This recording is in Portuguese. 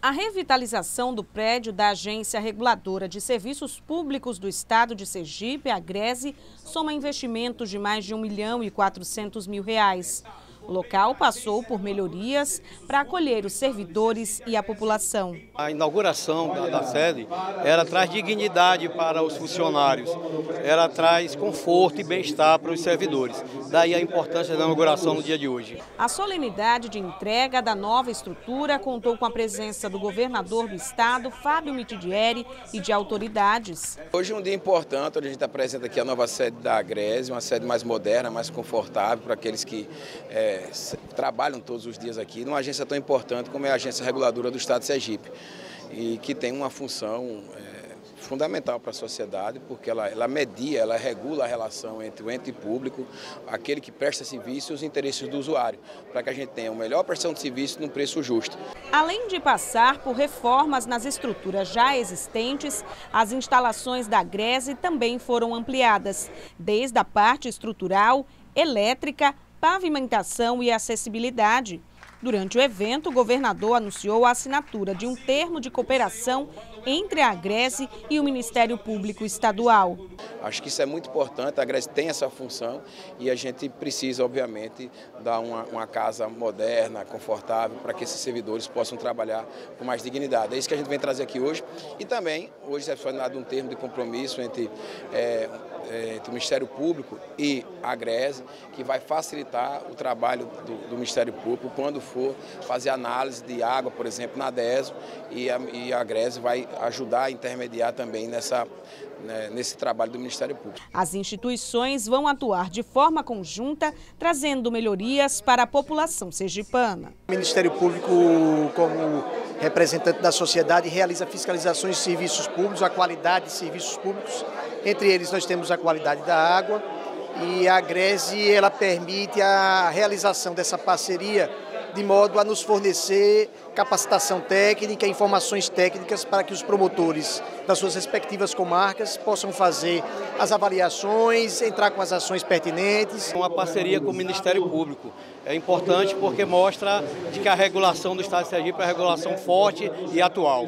A revitalização do prédio da Agência Reguladora de Serviços Públicos do Estado de Sergipe, a Grese, soma investimentos de mais de 1 milhão e 400 mil reais. O local passou por melhorias para acolher os servidores e a população. A inauguração da, da, sede, ela traz dignidade para os funcionários, ela traz conforto e bem-estar para os servidores. Daí a importância da inauguração no dia de hoje. A solenidade de entrega da nova estrutura contou com a presença do governador do estado, Fábio Mitidieri, e de autoridades. Hoje é um dia importante, onde a gente apresenta aqui a nova sede da Agrese, uma sede mais moderna, mais confortável para aqueles que é, trabalham todos os dias aqui numa agência tão importante como é a Agência Reguladora do Estado de Sergipe e que tem uma função é, fundamental para a sociedade, porque ela, ela media, ela regula a relação entre o ente público, aquele que presta serviço e os interesses do usuário, para que a gente tenha uma melhor prestação de serviço num preço justo. Além de passar por reformas nas estruturas já existentes, as instalações da Grese também foram ampliadas, desde a parte estrutural, elétrica, pavimentação e acessibilidade. Durante o evento, o governador anunciou a assinatura de um termo de cooperação entre a Grese e o Ministério Público Estadual. Acho que isso é muito importante, a Grese tem essa função e a gente precisa, obviamente, dar uma, uma casa moderna, confortável, para que esses servidores possam trabalhar com mais dignidade. É isso que a gente vem trazer aqui hoje e também hoje é assinado um termo de compromisso entre, é, é, entre o Ministério Público e a Grese, que vai facilitar o trabalho do, do Ministério Público quando for fazer análise de água, por exemplo, na DESO, e a, e a Grese vai ajudar a intermediar também nessa, né, nesse trabalho do Ministério Público. As instituições vão atuar de forma conjunta, trazendo melhorias para a população sergipana. O Ministério Público, como representante da sociedade, realiza fiscalizações de serviços públicos, a qualidade de serviços públicos. Entre eles, nós temos a qualidade da água, e a Grese ela permite a realização dessa parceria de modo a nos fornecer capacitação técnica, informações técnicas para que os promotores das suas respectivas comarcas possam fazer as avaliações, entrar com as ações pertinentes. Uma parceria com o Ministério Público é importante porque mostra de que a regulação do Estado de Sergipe é uma regulação forte e atual.